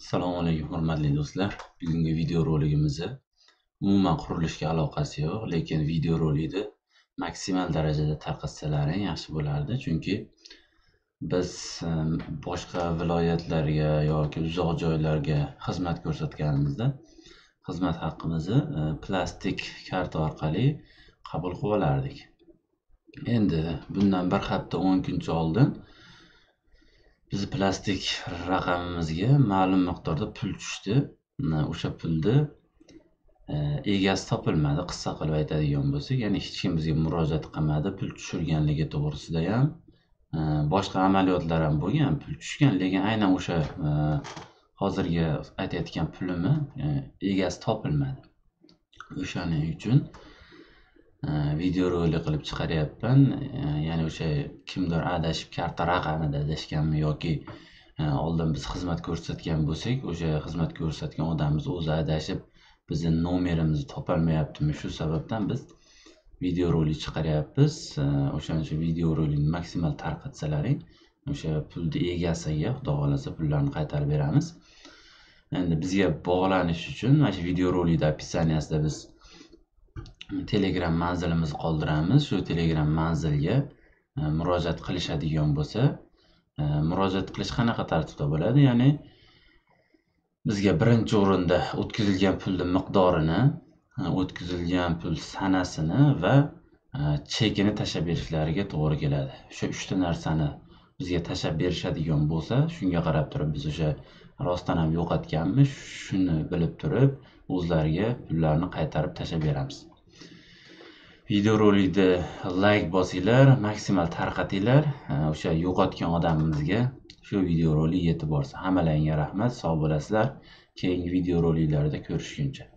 Assalomu alaykum hurmatli do'stlar. Bugungi video roligimizni umuman qurilishga aloqasi yo'q, lekin video rolikni maksimal darajada tarqatsalaring yaxshi bo'lardi. Chunki biz e, boshqa viloyatlarga yoki uzoq joylarga xizmat ko'rsatganimizda xizmat haqqimizni e, plastik karta orqali qabul qilib olardik. Endi bundan bir hafta 10 kuncha oldin biz plastik raqamimizga ma'lum miqdorda pul tushdi. O'sha pulni e, egasi topilmadi, qissa qilib aytadigan bo'lsak, ya'ni hech kim bizga murojaat qilmadi pul tushirganligi to'g'risida ham. E, boshqa amaliyotlar ham bo'lgan, pul tushgan, lekin aynan o'sha e, hozirgi aytayotgan pulimni egasi topilmadi. O'shaning uchun videorolik qilib chiqaryapman. Ya'ni o'sha kimdir adashib karta raqamida adashganmi yoki э, oldin biz xizmat ko'rsatgan bo'lsak, o'sha xizmat ko'rsatgan odamimiz o'zi adashib bizni nomerimizni topolmayaptimi, shu sababdan biz videorolik chiqaryapmiz. Э, o'shaning uchun videorolikni maksimal tarqatsalaring, o'sha pulni egasiga Xudo xohlasa pullarni qaytarib beramiz. Endi bizga bog'lanish uchun mana shu videorolikni описаниясida biz telegram manzilimizni qoldiramiz. Shu telegram manzilga e, murojaat qilishadigan bo'lsa, e, murojaat qilish qanaqa tartibda bo'ladi? Ya'ni bizga birinchi o'rinda o'tkazilgan pulni miqdorini, e, o'tkazilgan pul sanasini va chekini tashlab berishlariga to'g'ri keladi. O'sha 3 ta narsani bizga tashlab berishadigan bo'lsa, shunga qarab turib biz o'sha rostdan ham yo'qotganmiz, shuni bilib turib, o'zlariga pullarni qaytarib tashlab beramiz. Videorolikni layk bosinglar maksimal tarqatinglar. O'sha yo'qotgan odamimizga shu videorolik yetib borsin. Hammalaringga rahmat sog' bo'lasizlar. Keyingi videoroliklarda ko'rishguncha.